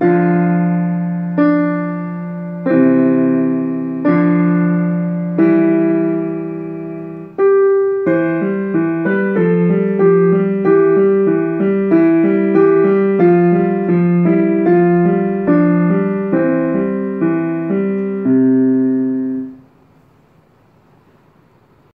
Música